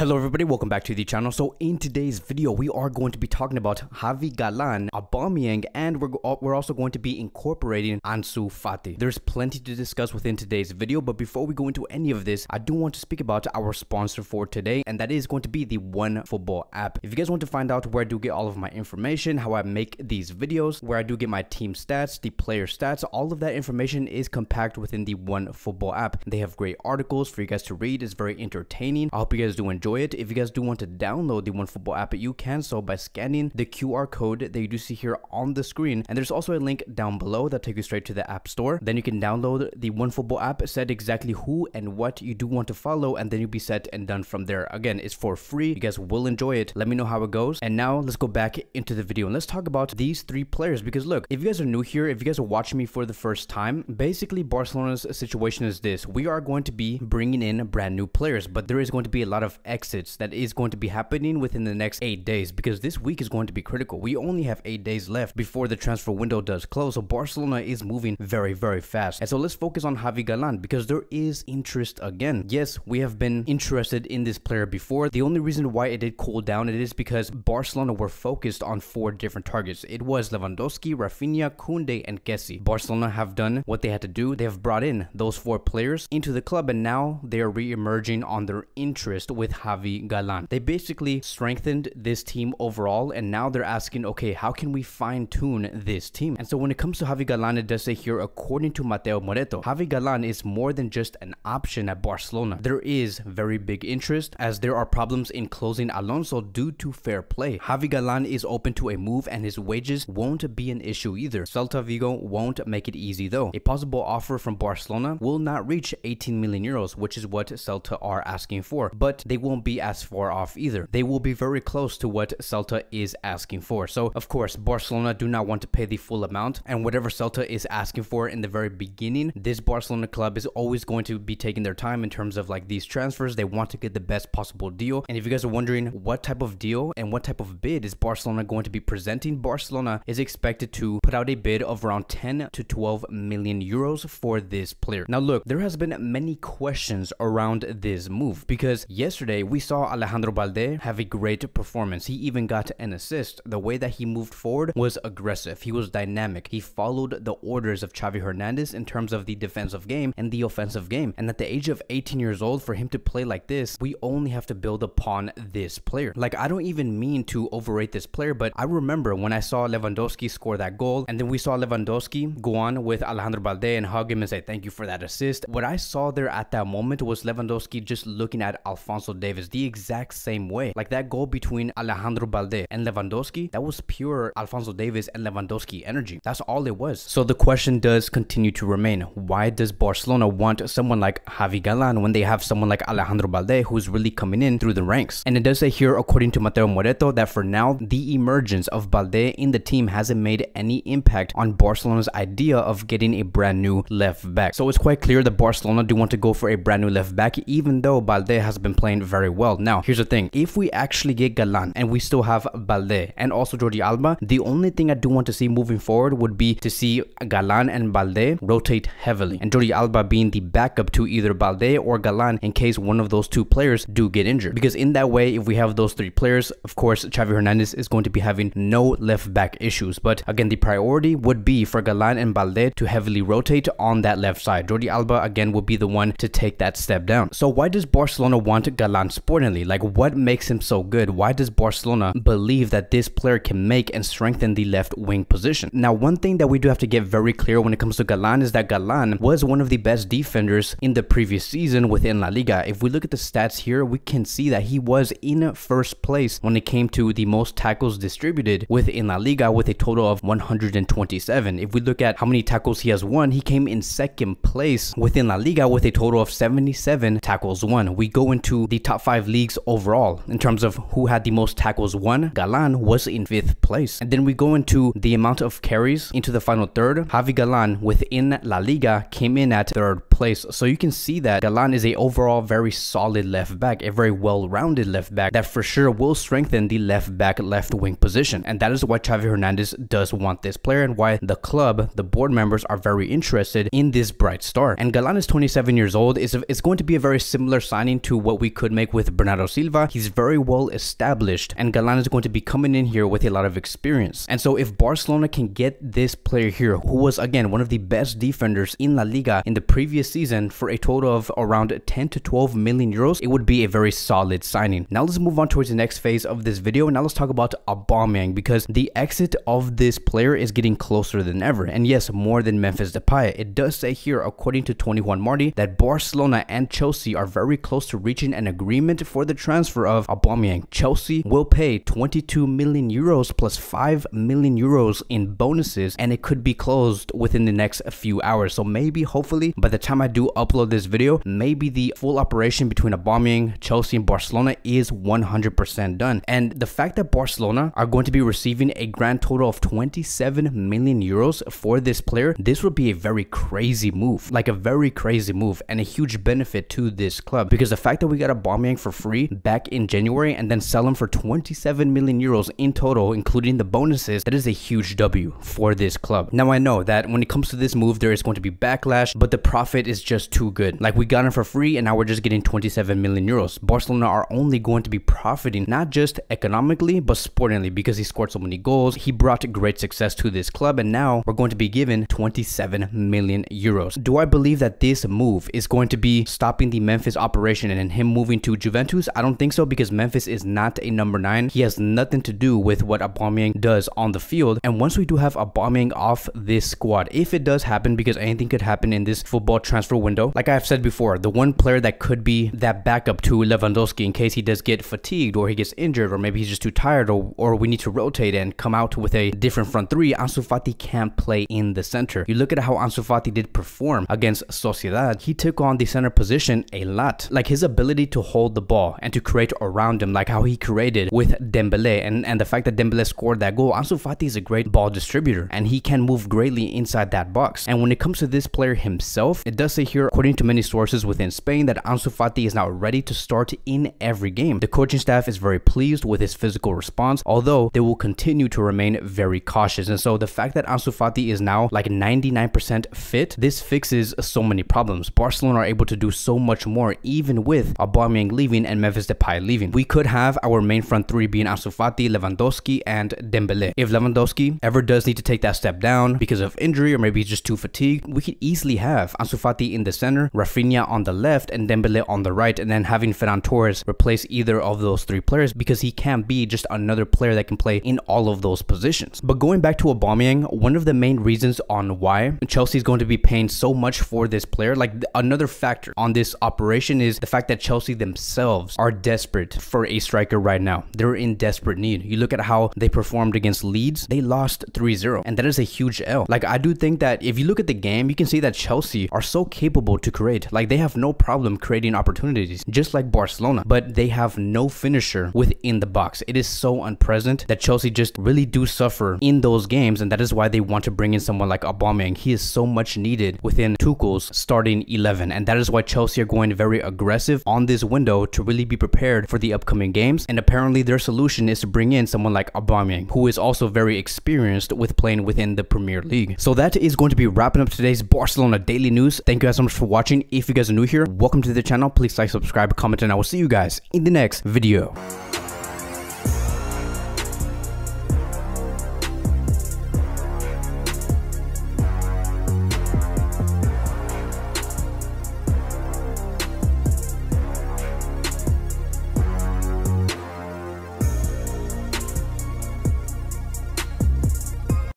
Hello everybody, welcome back to the channel. So in today's video, we are going to be talking about Javi Galan, Aubameyang, and we're, uh, we're also going to be incorporating Ansu Fati. There's plenty to discuss within today's video, but before we go into any of this, I do want to speak about our sponsor for today, and that is going to be the OneFootball app. If you guys want to find out where I do get all of my information, how I make these videos, where I do get my team stats, the player stats, all of that information is compact within the OneFootball app. They have great articles for you guys to read. It's very entertaining. I hope you guys do enjoy enjoy it. If you guys do want to download the OneFootball app, you can so by scanning the QR code that you do see here on the screen. And there's also a link down below that takes you straight to the App Store. Then you can download the OneFootball app, set exactly who and what you do want to follow, and then you'll be set and done from there. Again, it's for free. You guys will enjoy it. Let me know how it goes. And now let's go back into the video and let's talk about these three players because look, if you guys are new here, if you guys are watching me for the first time, basically Barcelona's situation is this. We are going to be bringing in brand new players, but there is going to be a lot of exits that is going to be happening within the next eight days because this week is going to be critical. We only have eight days left before the transfer window does close. So Barcelona is moving very, very fast. And so let's focus on Javi Galan because there is interest again. Yes, we have been interested in this player before. The only reason why it did cool down it is because Barcelona were focused on four different targets. It was Lewandowski, Rafinha, Koundé, and Kessie. Barcelona have done what they had to do. They have brought in those four players into the club and now they are re-emerging on their interest with Javi Galan. They basically strengthened this team overall and now they're asking, okay, how can we fine tune this team? And so when it comes to Javi Galan, it does say here, according to Matteo Moretto, Javi Galan is more than just an option at Barcelona. There is very big interest as there are problems in closing Alonso due to fair play. Javi Galan is open to a move and his wages won't be an issue either. Celta Vigo won't make it easy though. A possible offer from Barcelona will not reach 18 million euros, which is what Celta are asking for, but they won't be as far off either. They will be very close to what Celta is asking for. So, of course, Barcelona do not want to pay the full amount, and whatever Celta is asking for in the very beginning, this Barcelona club is always going to be taking their time in terms of like these transfers. They want to get the best possible deal. And if you guys are wondering what type of deal and what type of bid is Barcelona going to be presenting, Barcelona is expected to put out a bid of around 10 to 12 million euros for this player. Now, look, there has been many questions around this move because yesterday we saw Alejandro Balde have a great performance. He even got an assist. The way that he moved forward was aggressive. He was dynamic. He followed the orders of Xavi Hernandez in terms of the defensive game and the offensive game. And at the age of 18 years old, for him to play like this, we only have to build upon this player. Like, I don't even mean to overrate this player, but I remember when I saw Lewandowski score that goal, and then we saw Lewandowski go on with Alejandro Balde and hug him and say, thank you for that assist. What I saw there at that moment was Lewandowski just looking at Alphonso Davies the exact same way. Like that goal between Alejandro Balde and Lewandowski, that was pure Alphonso Davies and Lewandowski energy. That's all it was. So the question does continue to remain. Why does Barcelona want someone like Javi Galan when they have someone like Alejandro Balde who's really coming in through the ranks? And it does say here, according to Matteo Moretto, that for now, the emergence of Balde in the team hasn't made any impact on Barcelona's idea of getting a brand new left back. So it's quite clear that Barcelona do want to go for a brand new left back, even though Balde has been playing very well. Now, here's the thing. If we actually get Galan and we still have Balde and also Jordi Alba, the only thing I do want to see moving forward would be to see Galan and Balde rotate heavily and Jordi Alba being the backup to either Balde or Galan in case one of those two players do get injured. Because in that way, if we have those three players, of course, Xavi Hernandez is going to be having no left back issues. But again, the priority would be for Galan and Balde to heavily rotate on that left side. Jordi Alba again will be the one to take that step down. So why does Barcelona want Galan sportingly? Like what makes him so good? Why does Barcelona believe that this player can make and strengthen the left wing position? Now, one thing that we do have to get very clear when it comes to Galan is that Galan was one of the best defenders in the previous season within La Liga. If we look at the stats here, we can see that he was in first place when it came to the most tackles distributed within La Liga with a total of 127. If we look at how many tackles he has won, he came in second place within La Liga with a total of 77 tackles won. We go into the top five leagues overall in terms of who had the most tackles won. Galan was in fifth place. And then we go into the amount of carries into the final third. Javi Galan within La Liga came in at third place. So you can see that Galan is a overall very solid left back, a very well-rounded left back that for sure will strengthen the left back left wing position. And that is why Xavi Hernandez does want this player and why the club, the board members are very interested in this bright star. And Galan is 27 years old. It's, it's going to be a very similar signing to what we could make dynamic with Bernardo Silva. He's very well established and Galan is going to be coming in here with a lot of experience. And so if Barcelona can get this player here, who was again one of the best defenders in La Liga in the previous season for a total of around 10 to 12 million euros, it would be a very solid signing. Now let's move on towards the next phase of this video. Now let's talk about Aubameyang because the exit of this player is getting closer than ever. And yes, more than Memphis Depay. It does say here, according to 21 Marty, that Barcelona and Chelsea are very close to reaching an agreement for the transfer of Aubameyang. Chelsea will pay 22 million euros plus 5 million euros in bonuses and it could be closed within the next few hours. So maybe, hopefully, by the time I do upload this video, maybe the full operation between Aubameyang, Chelsea, and Barcelona is 100% done. And the fact that Barcelona are going to be receiving a grand total of 27 million euros for this player, this would be a very crazy move, like a very crazy move and a huge benefit to this club because the fact that we got Aubameyang for free back in January and then sell him for 27 million euros in total, including the bonuses, that is a huge W for this club. Now I know that when it comes to this move, there is going to be backlash, but the profit is just too good. Like we got him for free and now we're just getting 27 million euros. Barcelona are only going to be profiting not just economically, but sportingly because he scored so many goals. He brought great success to this club and now we're going to be given 27 million euros. Do I believe that this move is going to be stopping the Memphis operation and him moving to Juventus? I don't think so because Memphis is not a number nine. He has nothing to do with what Aubameyang does on the field. And once we do have Aubameyang off this squad, if it does happen, because anything could happen in this football transfer window, like I've said before, the one player that could be that backup to Lewandowski in case he does get fatigued or he gets injured or maybe he's just too tired or, or we need to rotate and come out with a different front three, Ansu Fati can't play in the center. You look at how Ansu Fati did perform against Sociedad, he took on the center position a lot. Like his ability to hold the ball and to create around him, like how he created with Dembele and, and the fact that Dembele scored that goal. Ansu Fati is a great ball distributor and he can move greatly inside that box. And when it comes to this player himself, it does say here, according to many sources within Spain, that Ansu Fati is now ready to start in every game. The coaching staff is very pleased with his physical response, although they will continue to remain very cautious. And so the fact that Ansu Fati is now like 99% fit, this fixes so many problems. Barcelona are able to do so much more even with Aubameyang leaving and Memphis Depay leaving. We could have our main front three being Ansu Fati, Lewandowski, and Dembele. If Lewandowski ever does need to take that step down because of injury or maybe he's just too fatigued, we could easily have Ansu Fati in the center, Rafinha on the left, and Dembele on the right, and then having Ferran Torres replace either of those three players because he can't be just another player that can play in all of those positions. But going back to Aubameyang, one of the main reasons on why Chelsea is going to be paying so much for this player, like another factor on this operation is the fact that Chelsea themselves are desperate for a striker right now. They're in desperate need. You look at how they performed against Leeds, they lost 3-0, and that is a huge L. Like I do think that if you look at the game, you can see that Chelsea are so capable to create. Like they have no problem creating opportunities, just like Barcelona, but they have no finisher within the box. It is so unpresent that Chelsea just really do suffer in those games, and that is why they want to bring in someone like Aubameyang. He is so much needed within Tuchel's starting 11, and that is why Chelsea are going very aggressive on this window to really be prepared for the upcoming games. And apparently their solution is to bring in someone like Aubameyang, who is also very experienced with playing within the Premier League. So that is going to be wrapping up today's Barcelona Daily News. Thank you guys so much for watching. If you guys are new here, welcome to the channel. Please like, subscribe, comment, and I will see you guys in the next video.